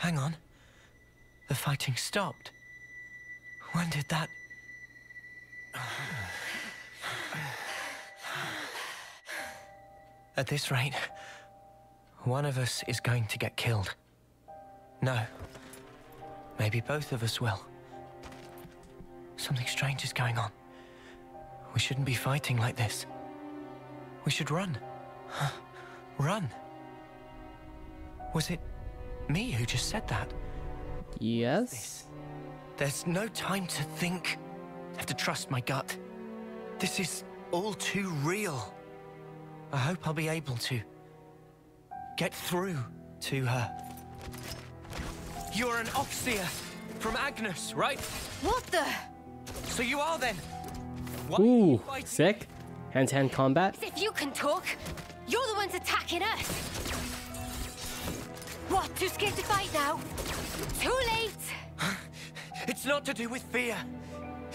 Hang on. The fighting stopped. When did that... At this rate, one of us is going to get killed. No. Maybe both of us will. Something strange is going on. We shouldn't be fighting like this. We should run. Run. Was it me who just said that? Yes. There's no time to think. I have to trust my gut. This is all too real. I hope I'll be able to get through to her. You're an Oxia from Agnus, right? What the? So you are then. Why Ooh, fighting? sick. Hand-to-hand combat. If you can talk. You're the ones attacking us. What? Too scared to fight now? Too late. It's not to do with fear.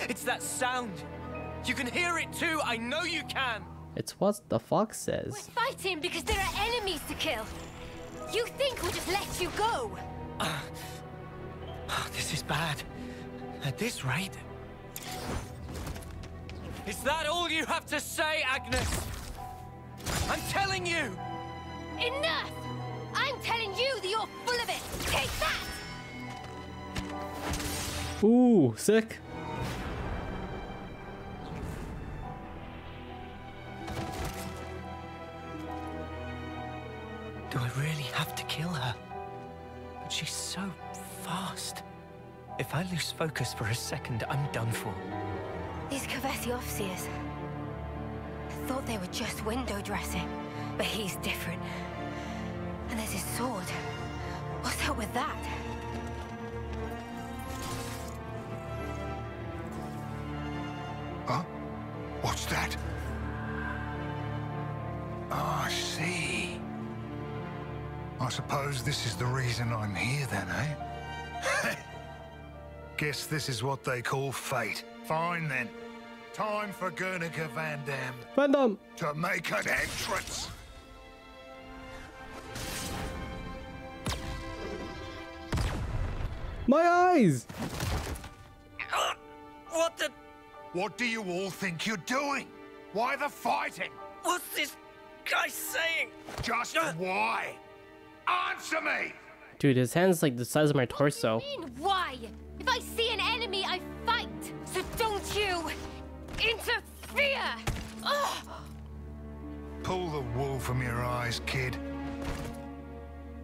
It's that sound. You can hear it too. I know you can. It's what the fox says. We're fighting because there are enemies to kill. You think we'll just let you go? Oh, this is bad. At this rate. Is that all you have to say, Agnus? I'm telling you! Enough! I'm telling you that you're full of it. Take that! Ooh, sick. Do I really have to kill her? But she's so fast. If I lose focus for a second, I'm done for. These Kevesi officers. I thought they were just window dressing, but he's different. And there's his sword. What's up with that? Huh? What's that? Oh, I see. I suppose this is the reason I'm here then, eh? Guess this is what they call fate. Fine then. Time for Guernica Vandham Random. to make an entrance. My eyes. What the? What do you all think you're doing? Why the fighting? What's this guy saying? Just why? Answer me! Dude, his hand's like the size of my torso. mean why? If I see an enemy, I fight. So don't you interfere. Ugh. Pull the wool from your eyes, kid.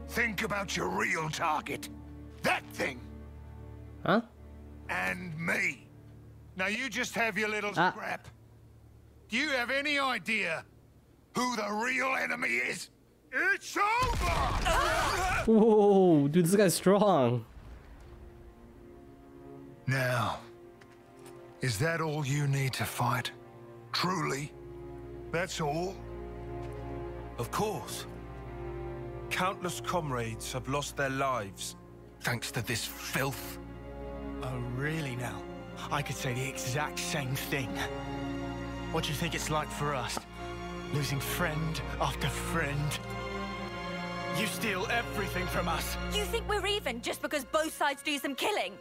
Think about your real target. That thing. Huh? And me. Now you just have your little Ah. scrap. Do you have any idea who the real enemy is? It's over! Whoa, dude, this guy's strong. Now, is that all you need to fight? Truly? That's all? Of course. Countless comrades have lost their lives thanks to this filth. Oh, really now? I could say the exact same thing. What do you think it's like for us? Losing friend after friend. You steal everything from us. You think we're even just because both sides do some killing?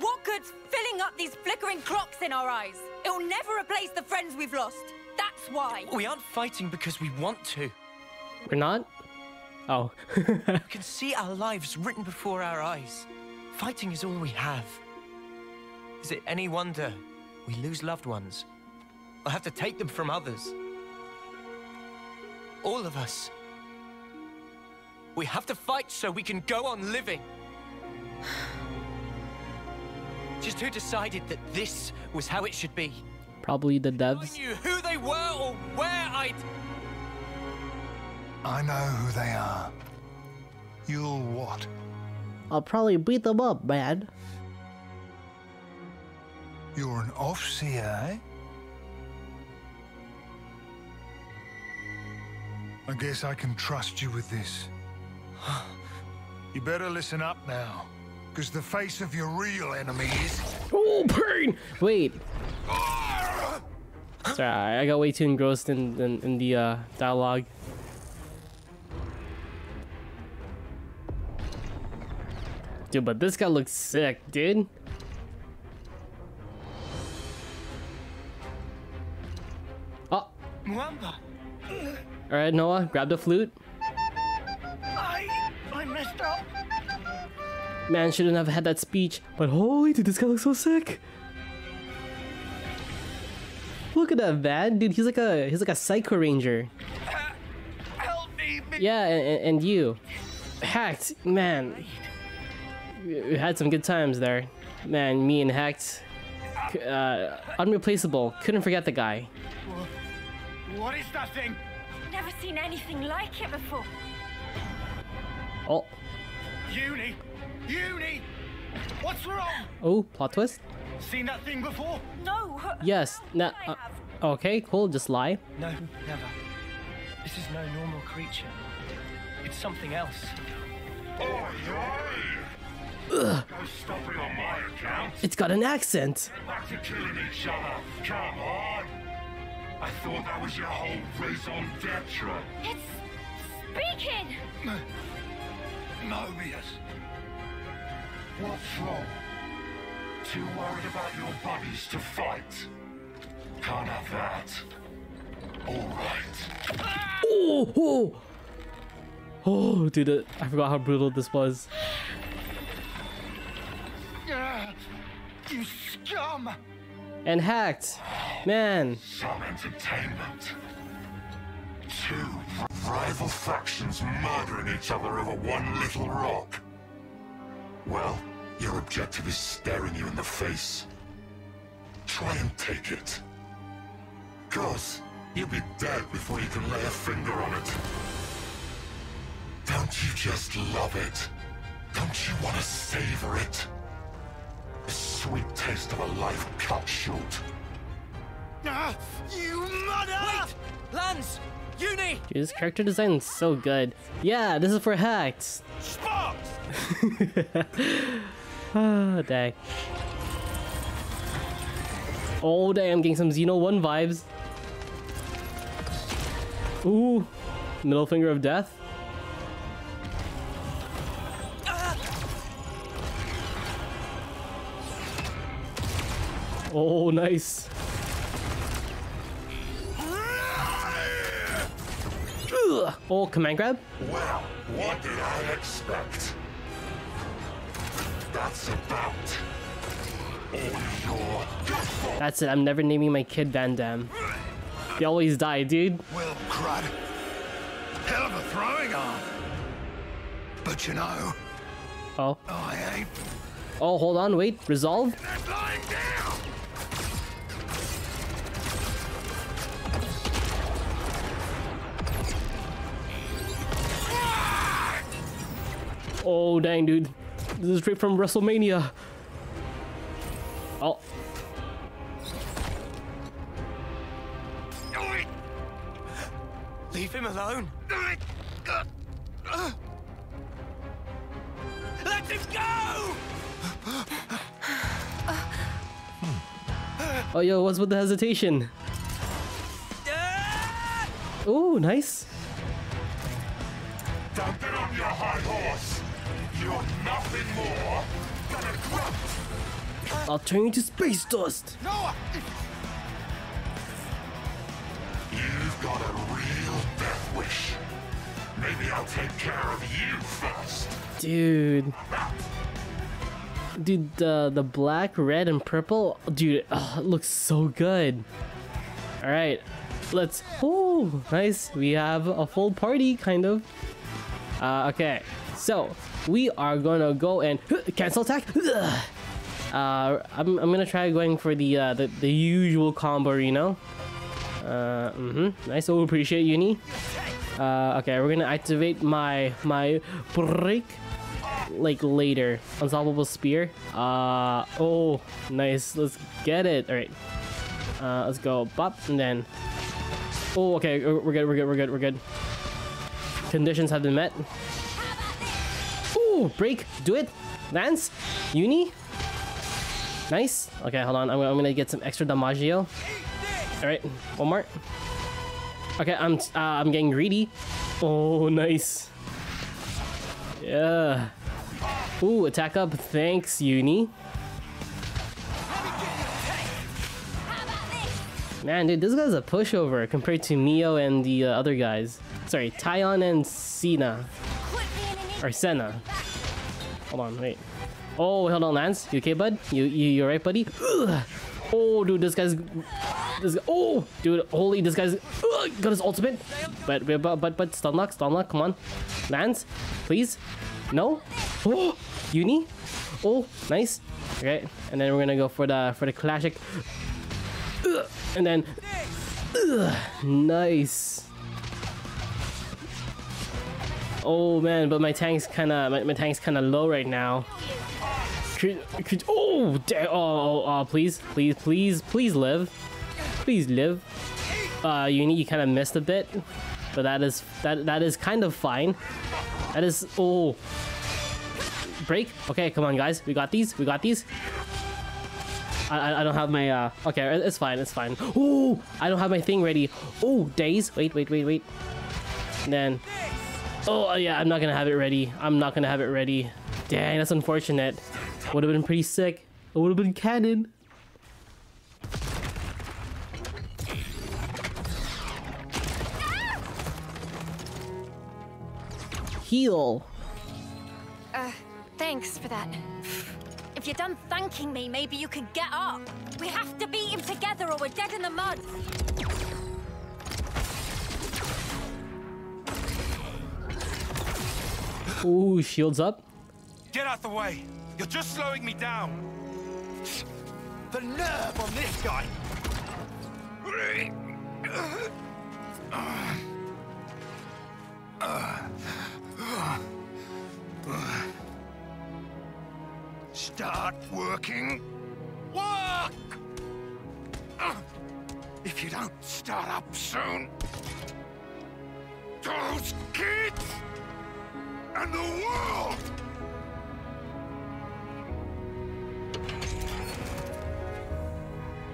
What good's filling up these flickering clocks in our eyes? It'll never replace the friends we've lost. That's why. We aren't fighting because we want to. We're not? Oh. We can see our lives written before our eyes. Fighting is all we have. Is it any wonder we lose loved ones? Or have to take them from others? All of us. We have to fight so we can go on living. Just who decided that this was how it should be? Probably the I devs. knew who they were or where I'd. I know who they are. You'll what? I'll probably beat them up, man. You're an offseer, eh? I guess I can trust you with this. You better listen up now, because the face of your real enemy is... Oh, pain! Wait. Sorry, I I got way too engrossed in, in, in the uh, dialogue. Dude, but this guy looks sick, dude. Oh, alright, Noah, grab the flute. I, I messed up. Man, shouldn't have had that speech. But holy dude, this guy looks so sick. Look at that man, dude. He's like a he's like a psycho ranger. Help me, me. Yeah, and, and you, Hackt man. We we had some good times there, man. Me and Hackt, uh, unreplaceable. Couldn't forget the guy. What is that thing? Never seen anything like it before. Oh, Eunie, Eunie. What's wrong? oh, plot twist. Seen that thing before? No. Yes. Nah, uh, okay, cool. Just lie. No, never. This is no normal creature. It's something else. Go stopping on my. It's got an accent. Back to killing each other. Come on. I thought that was your whole raison d'etre. It's speaking. Moebius. What's wrong? Too worried about your buddies to fight? Can't have that. All right. Oh, oh, oh, dude! uh, I forgot how brutal this was. You scum! And Hackt, man. Some entertainment. Two rival factions murdering each other over one little rock. Well, your objective is staring you in the face. Try and take it. Cause you'll be dead before you can lay a finger on it. Don't you just love it? Don't you want to savor it? The sweet taste of a life cut short. Ah, you mother! Wait! Lanz! Eunie! Dude, this character design is so good. Yeah, this is for Hackt. Sparks! Ah, dang. Oh, damn, getting some Xeno 1 vibes. Ooh, middle finger of death. Oh, nice. Ugh. Oh, command grab? Well, what did I expect? That's about all your That's it, I'm never naming my kid Van Damme. They always die, dude. Well, crud. Hell of a throwing arm. But you know, Oh. I ain't Oh, hold on, wait. Resolve? Oh, dang, dude. This is straight from WrestleMania. Oh, Leave him alone. Let him go! oh, yo, what's with the hesitation? Oh, nice. Don't get on your high horse. I'll turn you to space dust. Noah! You've got a real death wish. Maybe I'll take care of you first. Dude. Dude, the, the black, red, and purple, dude, oh, it looks so good. All right, let's, oh, nice. We have a full party, kind of. Uh, okay, so we are gonna go and cancel attack. Uh, I'm, I'm gonna try going for the, uh, the, the usual combo, you know? Uh, mm-hmm, nice, oh, appreciate Eunie. Uh, okay, we're gonna activate my, my break like later. Unstoppable spear. Uh oh, nice. Let's get it. All right. Uh, let's go. Bop and then. Oh, okay. We're good. We're good. We're good. We're good. Conditions have been met. Break. Do it. Lanz. Eunie. Nice. Okay, hold on. I'm, I'm gonna get some extra damaggio. All right. One more. Okay, I'm uh, I'm getting greedy. Oh, nice. Yeah. Ooh, attack up. Thanks, Eunie. Man, dude, this guy's a pushover compared to Mio and the uh, other guys. Sorry, Taion and Cena. Or Senna. Hold on, wait. Oh, hold on, Lanz. You okay, bud? You you you alright, buddy? Ugh. Oh, dude, this guy's this guy, oh, dude, holy, this guy's ugh, got his ultimate. But but but but stun lock, stun lock. Come on, Lanz, please. No. Oh, Eunie. Oh, nice. Okay, and then we're gonna go for the for the classic. And then, nice. Oh man, but my tank's kind of my, my tank's kind of low right now. Could, could, oh, oh, oh, oh, please, please, please, please live, please live. Uh, Eunie, you kind of missed a bit, but that is that that is kind of fine. That is oh, break. Okay, come on, guys, we got these, we got these. I, I- I don't have my uh okay it's fine it's fine oh I don't have my thing ready oh days wait wait wait wait and then oh yeah I'm not gonna have it ready I'm not gonna have it ready dang that's unfortunate would have been pretty sick it would have been canon heal Uh, thanks for that. If you're done thanking me, maybe you could get up. We have to beat him together or we're dead in the mud. Ooh shields up Get out the way! You're just slowing me down! The nerve on this guy! Start working. Work! If you don't start up soon, those kids and the world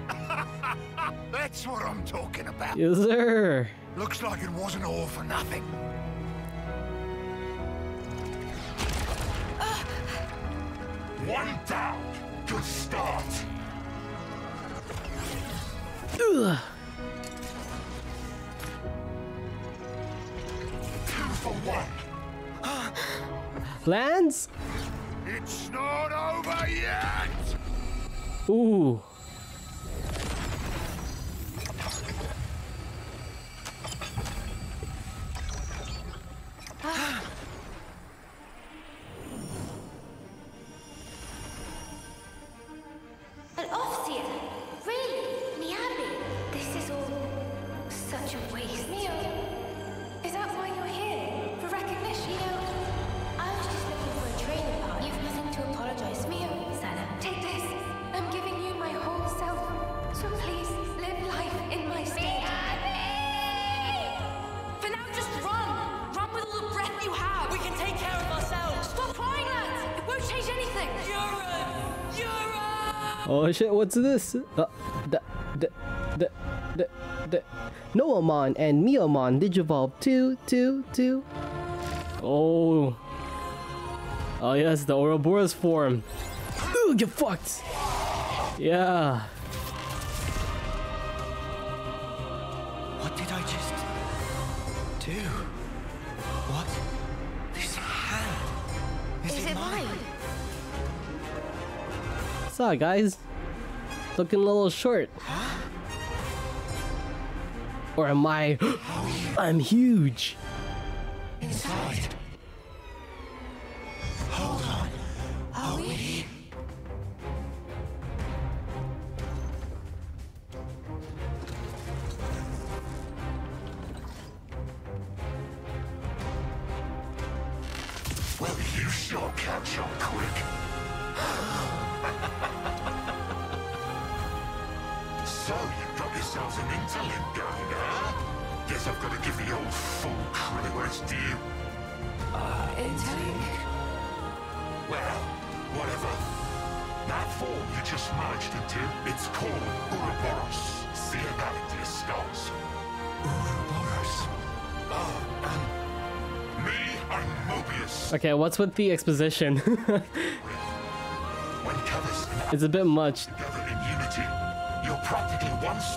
That's what I'm talking about. yes sir Looks like it wasn't all for nothing. One down. Good start. Ugh. Two for one. Lands It's not over yet! ooh Oh shit, what's this? Uh, the, the, the, the, the, Noamon and Miomon Digivolve 2, 2, 2. Oh. Oh yes, the Ouroboros form. Ooh, get fucked! Yeah. Up, guys? Looking a little short. Or am I? I'm huge. Inside. Hold on. Are we? Well, you sure catch up quick. Interlink going. Guess I've got to give the old fool crew its due. Interlink? Well, whatever. That form you just merged into, it's called Ouroboros. See about it, dear skulls. Ouroboros. Me I'm Moebius. Okay, what's with the exposition? It's a bit much.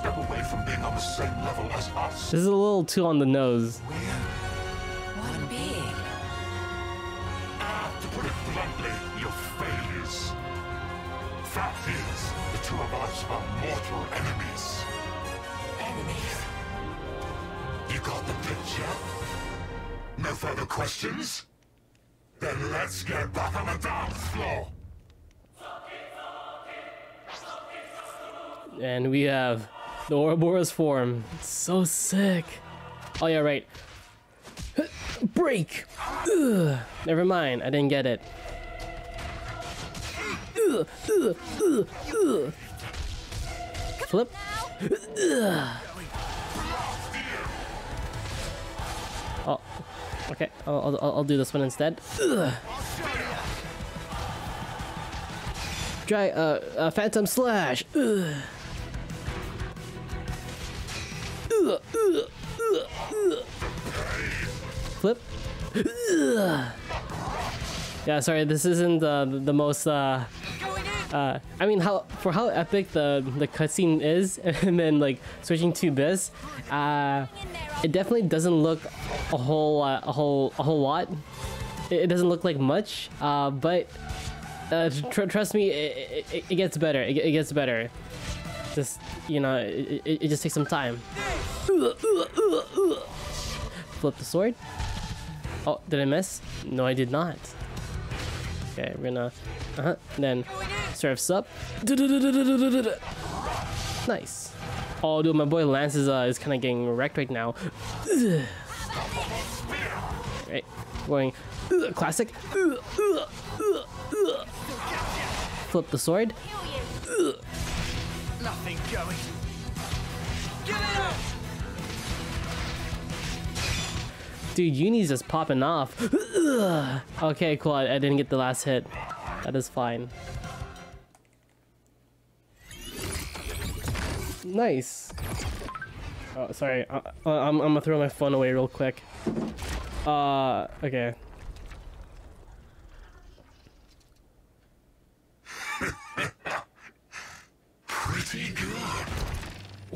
Step away from being on the same level as us. This is a little too on the nose. One big. Ah, to put it bluntly, you're failures. Fact is, the two of us are mortal enemies. Enemies. You got the picture? No further questions? Then let's get back on the dance floor. And we have the Ouroboros form. It's so sick. Oh yeah, right. Break! Ugh. Never mind, I didn't get it. Flip. Oh, okay. I'll, I'll, I'll do this one instead. Try uh, uh, Phantom Slash. Flip. Yeah, sorry, this isn't uh, the most. Uh, uh, I mean, how for how epic the the cutscene is, and then like switching to this, uh, it definitely doesn't look a whole uh, a whole a whole lot. It, it doesn't look like much, uh, but uh, tr- trust me, it, it, it gets better. It, it gets better. Just you know, it, it, it just takes some time. Flip the sword. Oh, did I miss? No, I did not. Okay, we're gonna. Uh huh. Then surfs up. Nice. Oh, dude, my boy Lanz is uh is kind of getting wrecked right now. Right, going classic. Flip the sword. Nothing going. Get up! Dude, Eunie's just popping off. okay, cool. I, I didn't get the last hit. That is fine. Nice. Oh, sorry. I, I, I'm, I'm gonna throw my phone away real quick. Uh, okay. Pretty good.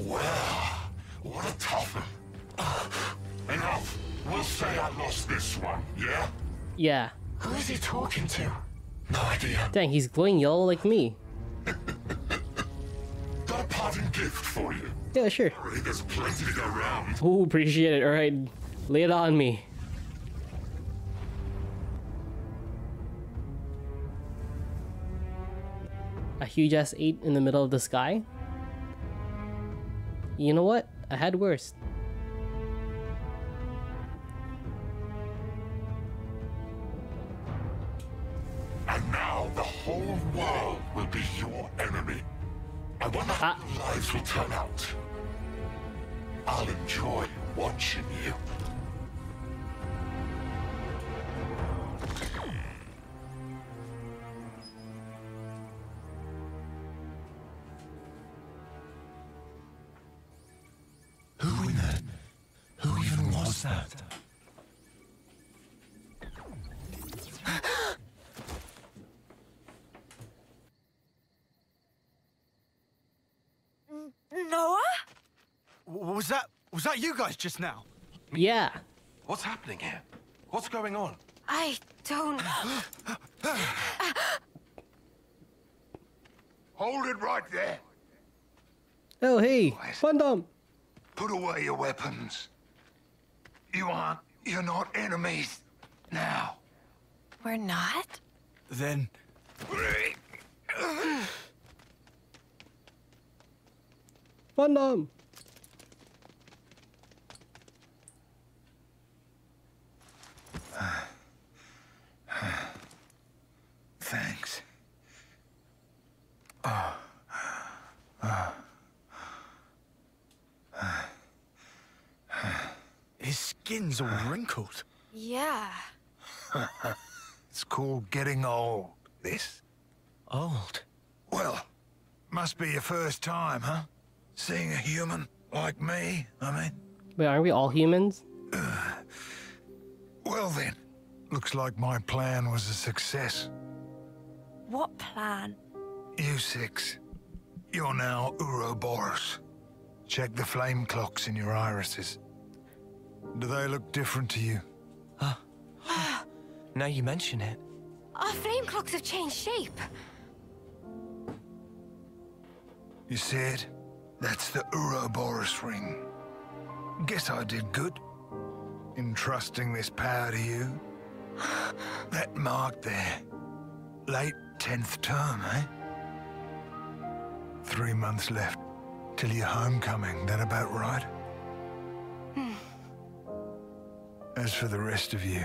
Well, what a tough one. Enough. We'll say I lost this one, yeah? Yeah. Who is he talking to? No idea. Dang, he's glowing yellow like me. Got a parting gift for you. Yeah, sure. Hurry, there's plenty to go round. Ooh, appreciate it. Alright, lay it on me. A huge ass 8 in the middle of the sky? You know what? I had worse. And now the whole world will be your enemy. I wonder how Ah. your lives will turn out. I'll enjoy watching you. That you guys just now? Yeah. What's happening here? What's going on? I don't. Hold it right there. Oh, hey, Vandham. Put away your weapons. You aren't. You're not enemies. Now. We're not? Then Vandham. Thanks. his skin's all wrinkled. Yeah. It's called getting old, this. Old. Well, must be your first time, huh? Seeing a human like me, I mean. Wait, aren't we all humans? Well then, Looks like my plan was a success. What plan? You six, you're now Ouroboros. Check the flame clocks in your irises. Do they look different to you? Now you mention it. Our flame clocks have changed shape. You see it? That's the Ouroboros ring. Guess I did good. Entrusting this power to you. That mark there. Late 10th term, eh? Three months left till your homecoming. That about right? As for the rest of you,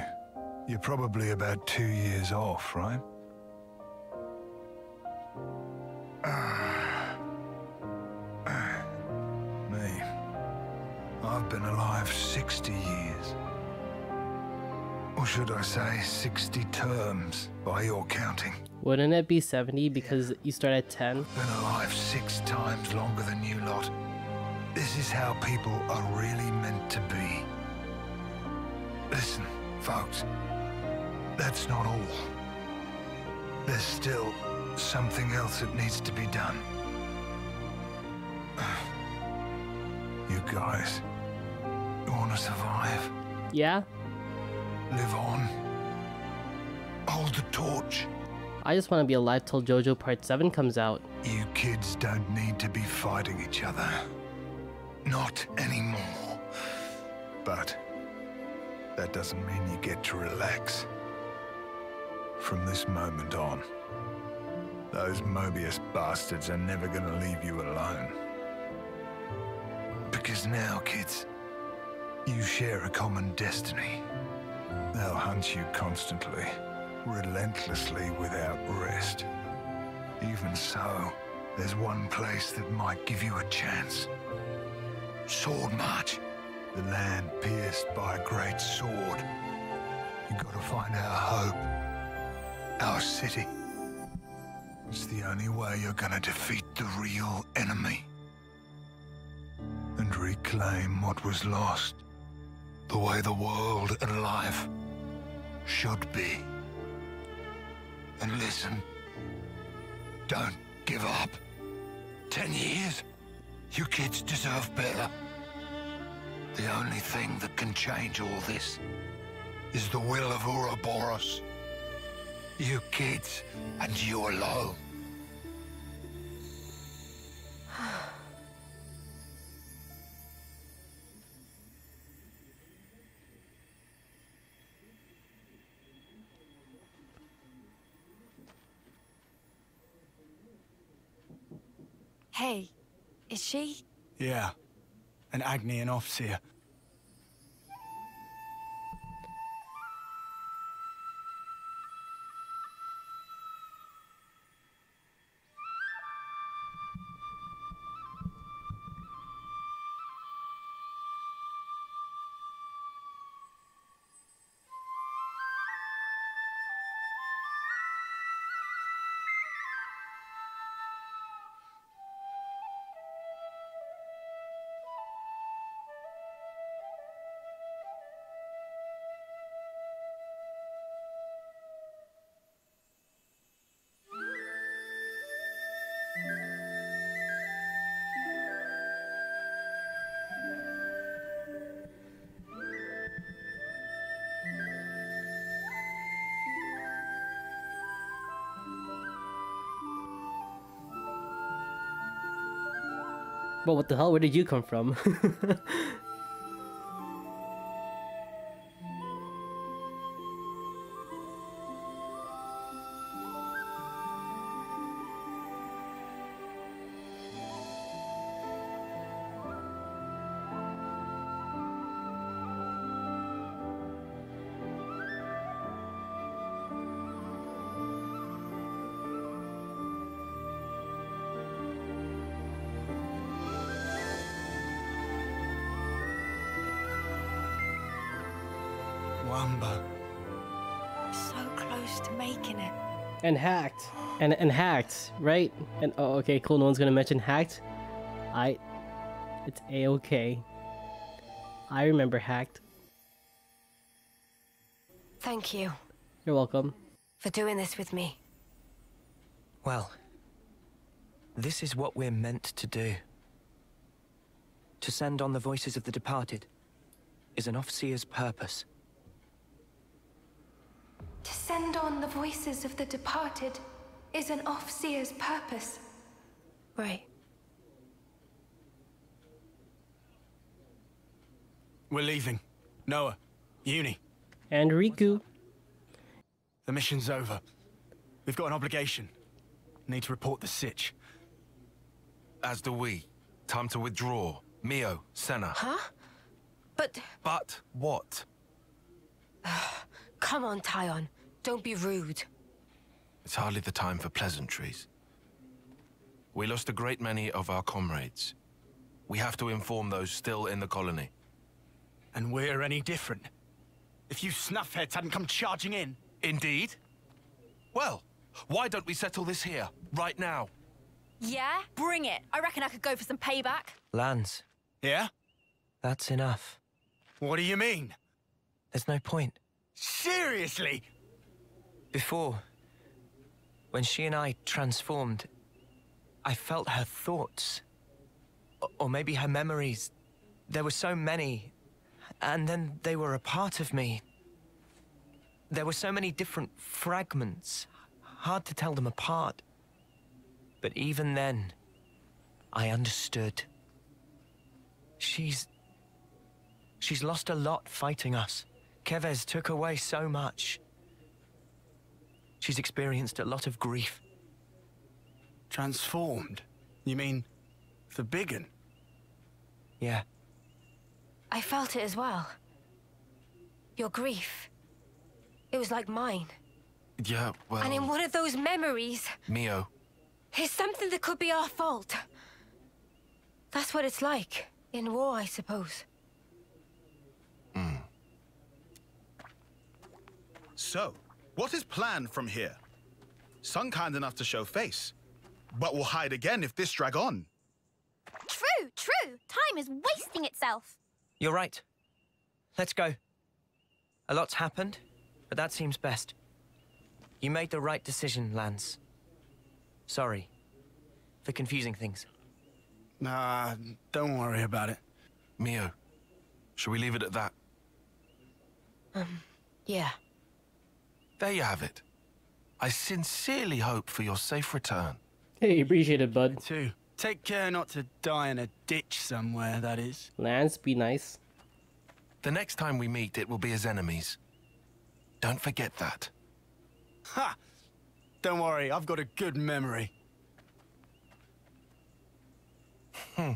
you're probably about two years off, right? Ah. Ah, me. I've been alive 60 years. Or should I say 60 terms, by your counting. Wouldn't it be 70 because you start at 10? Been alive six times longer than you lot. This is how people are really meant to be. Listen, folks. That's not all. There's still something else that needs to be done. You guys, you want to survive? Yeah? Live on? Hold the torch? I just want to be alive till JoJo Part 7 comes out. You kids don't need to be fighting each other. Not anymore. But that doesn't mean you get to relax. From this moment on, those Moebius bastards are never gonna leave you alone. Because now, kids, you share a common destiny. They'll hunt you constantly, relentlessly without rest. Even so, there's one place that might give you a chance. Swordmarch. The land pierced by a great sword. You gotta find our hope. Our city. It's the only way you're gonna defeat the real enemy. And reclaim what was lost. The way the world and life should be. And listen. Don't give up. Ten years? You kids deserve better. The only thing that can change all this is the will of Ouroboros. You kids, and you alone. Hey, is she? Yeah. An Agnian But what the hell? Where did you come from? close to making it. and Hackt. And and Hackt, right? And oh, okay, cool. No one's gonna mention Hackt. I. It's a okay. I remember Hackt. Thank you You're welcome. for doing this with me. Well, this is what we're meant to do. To send on the voices of the departed is an Offseer's purpose. To send on the voices of the departed is an Offseer's purpose. Right. We're leaving. Noah, Eunie, And Riku. the mission's over. We've got an obligation. Need to report the sitch. As do we. Time to withdraw. Mio, Sena. Huh? But But what? Come on, Taion. Don't be rude. It's hardly the time for pleasantries. We lost a great many of our comrades. We have to inform those still in the colony. And we're any different. If you snuffheads hadn't come charging in, Indeed. Well, why don't we settle this here, right now? Yeah? Bring it. I reckon I could go for some payback. Lanz, yeah? that's enough. What do you mean? There's no point. Seriously? Before, when she and I transformed, I felt her thoughts. Or maybe her memories. There were so many. And then they were a part of me. There were so many different fragments. Hard to tell them apart. But even then, I understood. She's. She's lost a lot fighting us. Keves took away so much. She's experienced a lot of grief. Transformed? You mean the big un? Yeah, I felt it as well. Your grief. It was like mine. Yeah, well... And in one of those memories Mio, is something that could be our fault. That's what it's like in war, I suppose. So, what is planned from here? Some kind enough to show face, but will hide again if this drag on. True, true. Time is wasting itself. you're right. Let's go. A lot's happened, but that seems best. You made the right decision, Lanz. Sorry for confusing things. Nah, don't worry about it. Mio, shall we leave it at that? Um, yeah. There you have it. I sincerely hope for your safe return. Hey, appreciate it, bud. Too. Take care not to die in a ditch somewhere, that is. Lanz, be nice. The next time we meet, it will be as enemies. Don't forget that. Ha! Don't worry, I've got a good memory. Hmm.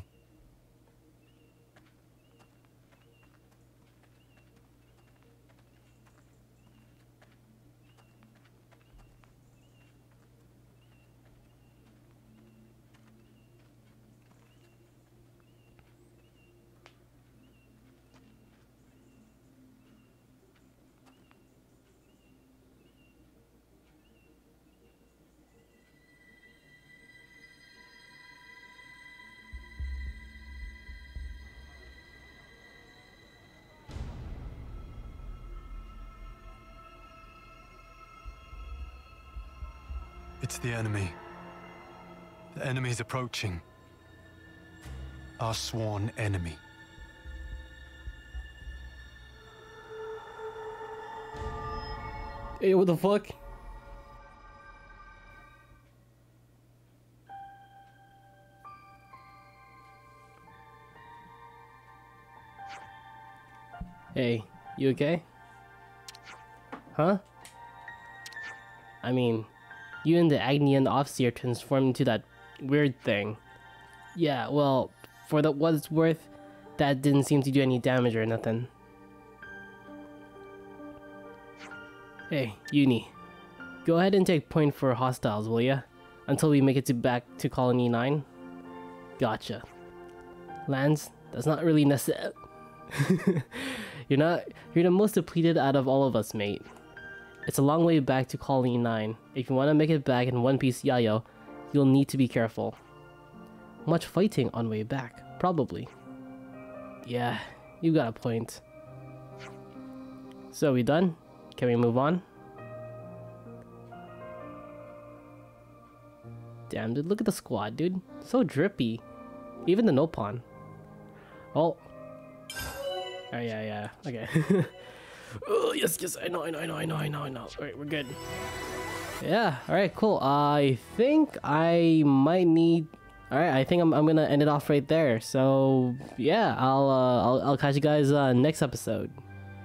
It's the enemy. The enemy's approaching. Our sworn enemy. Hey, what the fuck? Hey, you okay? Huh? I mean, you and the Agnian Offseer transformed into that weird thing. Yeah, well, for the what it's worth, that didn't seem to do any damage or nothing. Hey, Eunie. Go ahead and take point for hostiles, will ya? Until we make it to back to Colony 9? Gotcha. Lanz, that's not really necessary. you're not you're the most depleted out of all of us, mate. It's a long way back to Colony 9. If you want to make it back in one piece Yayo, you'll need to be careful. Much fighting on way back, probably. Yeah, you got a point. So we done? Can we move on? Damn, dude, look at the squad, dude. So drippy. Even the Nopon. Oh. Oh, yeah, yeah. Okay. oh, yes, yes, I know, I know, I know, I know, I know, I know. Alright, we're good. Yeah, alright, cool. I think I might need... Alright, I think I'm, I'm gonna end it off right there. So, yeah, I'll, uh, I'll, I'll catch you guys uh, next episode.